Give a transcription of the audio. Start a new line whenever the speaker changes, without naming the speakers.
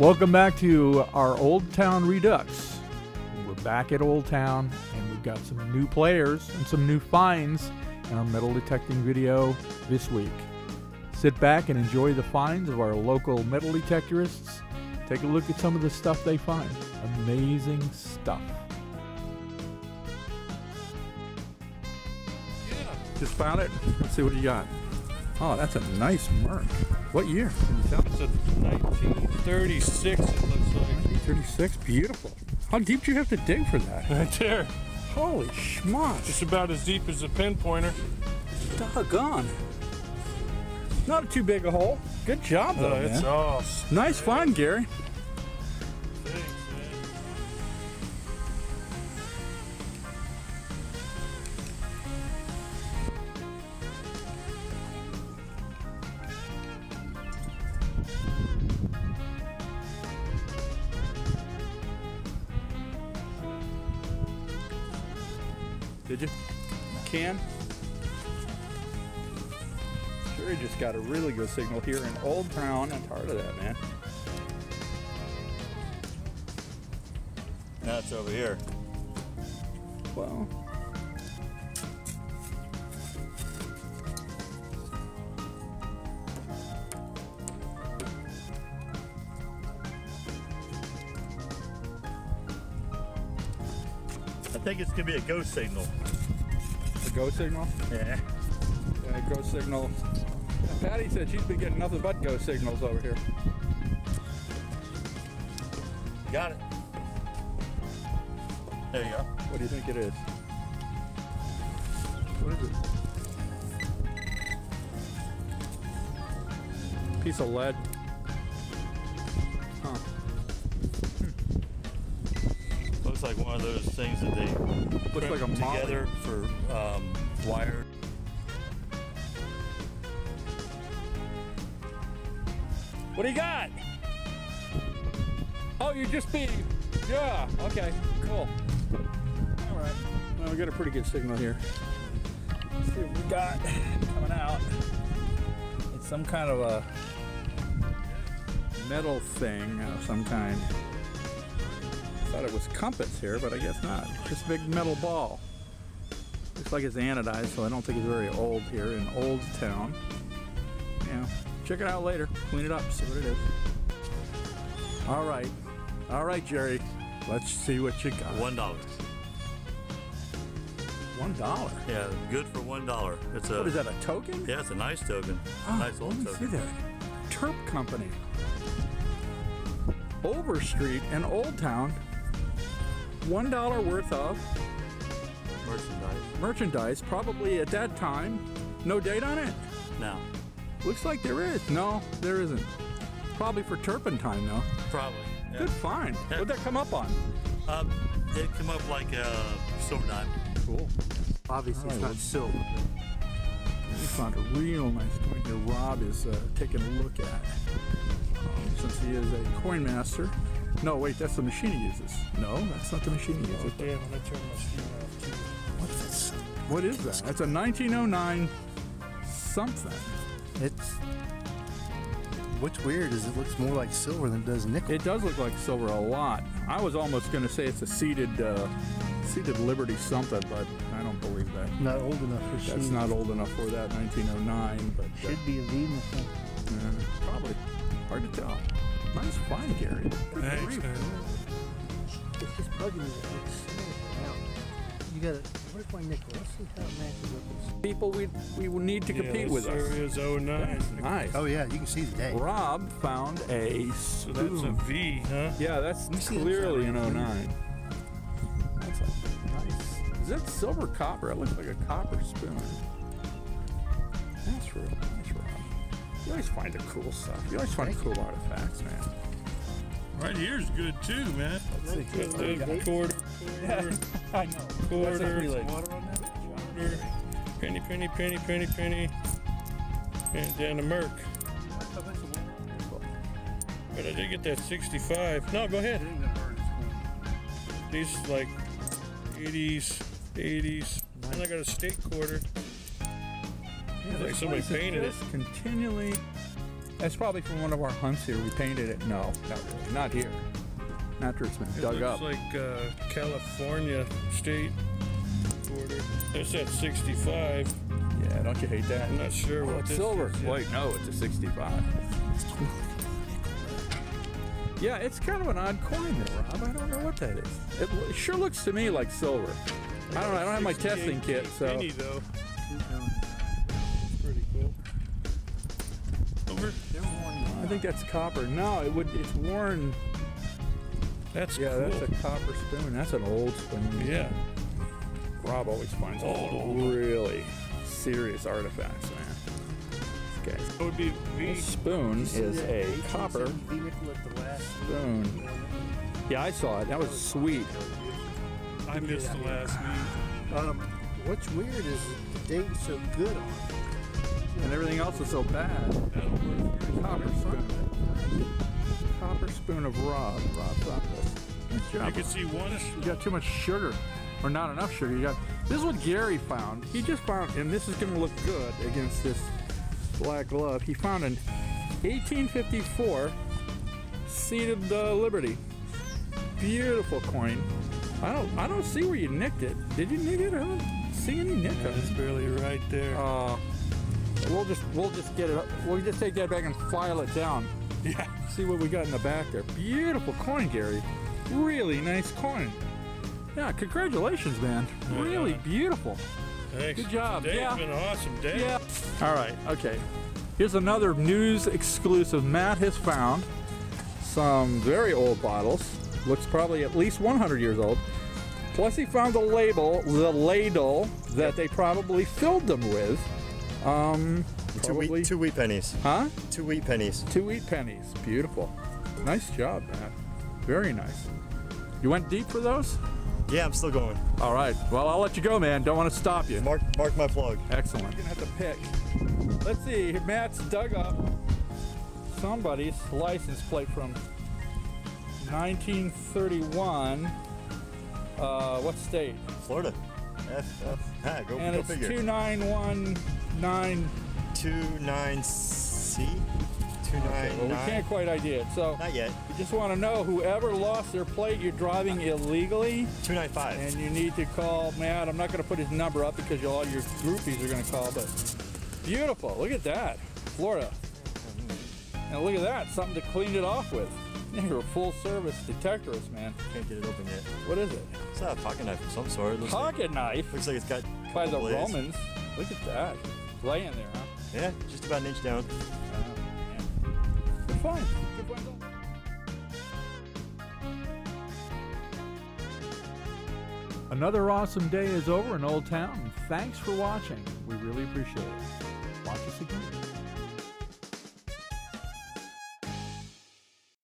Welcome back to our Old Town Redux. We're back at Old Town and we've got some new players and some new finds in our metal detecting video this week. Sit back and enjoy the finds of our local metal detectorists. Take a look at some of the stuff they find. Amazing stuff. Yeah, Just found it. Let's see what you got. Oh, that's a nice Merc. What year? Can you tell?
It's a 1936, it looks like.
36. Beautiful. How deep do you have to dig for that?
Right there.
Holy schmuck.
Just about as deep as a pinpointer.
Doggone. Not too big a hole. Good job, though,
Oh, it's all
Nice find, Gary. Did you? Can? Sure, he just got a really good signal here in Old Town. I'm tired of that, man.
That's over here.
Well,
think it's gonna be a ghost signal.
a go signal?
Yeah.
Yeah, go signal. Patty said she's been getting nothing but go signals over here.
Got it. There you go.
What do you think it is? What is it? Piece of lead.
Of those things that they put
like
together for um, wire.
What do you got? Oh, you're just being. Yeah. Okay. Cool. All right. Well, we got a pretty good signal here. Let's see what we got coming out. It's some kind of a metal thing of some kind. Thought it was compass here, but I guess not. Just a big metal ball. Looks like it's anodized, so I don't think it's very old here in Old Town. Yeah, check it out later. Clean it up, see what it is. All right, all right, Jerry. Let's see what you got.
One dollar.
One dollar.
Yeah, good for one dollar. It's a
What is that? A token?
yeah, it's a nice token.
Oh,
nice old
me see
token.
that. Terp Company. Overstreet in Old Town. One dollar worth of
Merchandise.
merchandise, probably at that time. No date on it.
No.
Looks like there is. No, there isn't. Probably for turpentine though.
probably. Yeah.
Good find.
Yeah.
What'd that come up on?
Um, it came up like a silver dime.
Cool.
Obviously, it's not silver.
We found a real nice coin here. Rob is uh, taking a look at. Um, since he is a coin master. No, wait, that's the machine he uses. No, that's not the machine he
Oh,
uses.
damn, and I turned my screen off too.
What's this?
What is that? That's a 1909 something.
It's. What's weird is it looks more like silver than it does nickel.
It does look like silver a lot. I was almost going to say it's a seated, uh, seated Liberty something, but I don't believe that.
not old enough for
That's
C.
not old enough for that 1909, but uh,
Should be a V in the
yeah, probably hard to tell. Nice find, Gary. Good
Thanks, man.
It's just bugging me that it's silver. Now, you gotta. Where's my nickel? Let's see how it matches up. with-
People we we will need to
Yeah,
compete
this
with us.
there is 09.
Nice.
Oh yeah, you can see the day.
Rob found a
So that's a
spoon.
V, huh?
Yeah, that's
me see the
clearly an 09. That's a nice. Is that silver copper? That looks like a copper spoon. That's real nice, Rob. You always find the cool stuff. You always find
Thank
cool artifacts, man.
Right here's good too, man.
Let's see.
Got
What do you
the
got?
quarter, quarter,
I know.
quarter,
Water on that?
quarter, penny, penny, penny, penny, penny, and then a Merc. But I did get that 65. No, go ahead. These like 80s, 80s. And I got a state quarter.
Yeah,
Like somebody painted it.
Continually That's probably from one of our hunts here. We painted it. No, not really. Not here. Not after it's been
It
dug
looks
up.
like uh, California state border. It's at 65.
yeah, don't you hate that?
I'm not sure
Oh,
what
it's
this
silver.
is yet.
Wait, no, it's a 65. Yeah, it's kind of an odd coin there, Rob. I don't know what that is. It, it sure looks to me like silver. I don't know. I don't have my testing kit, so
Penny though. Over.
I think that's copper. No, it would. It's worn.
That's
Yeah,
cool.
that's a copper spoon. That's an old spoon.
yeah.
Rob always finds old, really serious artifacts, man. This guy's
That would be V.
This spoon is a copper
vehicle at the last
spoon. Yeah, I saw it. That was sweet.
I missed the last meet.
Um, what's weird is that the date's so good on it.
And everything else is so bad. Copper spoon. Copper spoon of Rob. Rob thought this.
You can see one.
You got too much sugar, or not enough sugar. You got. This is what Gary found. He just found, and this is going to look good against this black glove. He found an 1854 seated uh, Liberty. Beautiful coin. I don't. I don't see where you nicked it. Did you nick it? I don't see any nick it.
It's barely right there.
Uh, we'll just we'll just get it. up- We'll just take that back and file it down.
yeah.
See what we got in the back there. Beautiful coin, Gary. Really nice coin. Yeah, congratulations, man.
Yeah.
Really beautiful.
Thanks.
Good job,
Today's
yeah.
been an awesome day.
Yeah. All right. Okay. Here's another news exclusive. Matt has found some very old bottles. Looks probably at least 100 years old. Plus, he found the label, the ladle that they probably filled them with. Um,
Two
probably,
wheat, two wheat pennies.
huh?
Two wheat pennies.
Two wheat pennies. Beautiful. Nice job, Matt. Very nice. You went deep for those?
Yeah, I'm still going.
All right. Well, I'll let you go, man. Don't want to stop you.
Mark, mark my plug.
Excellent. You're gonna have to pick. Let's see. Matt's dug up somebody's license plate from 1931. Uh, what state?
Florida. F, F, ha, go,
And
go
it's
figure.
2919.
29C?
Well, we can't quite ID it. So
Not yet.
you just want to know whoever lost their plate, you're driving illegally.
295.
And you need to call Matt. I'm not going to put his number up because all your groupies are going to call, but beautiful. Look at that. Florida. And look at that. Something to clean it off with. You're a full service detectorist, man.
Can't get it open yet.
What is it?
It's a pocket knife of some sort. Looks like,
Pocket knife
looks like it's got
by the
blades.
Romans. Look at that. Laying there, huh?
Yeah, just about an inch down.
Oh, man. Good find. Good find. Another awesome day is over in Old Town. Thanks for watching. We really appreciate it. Watch us again.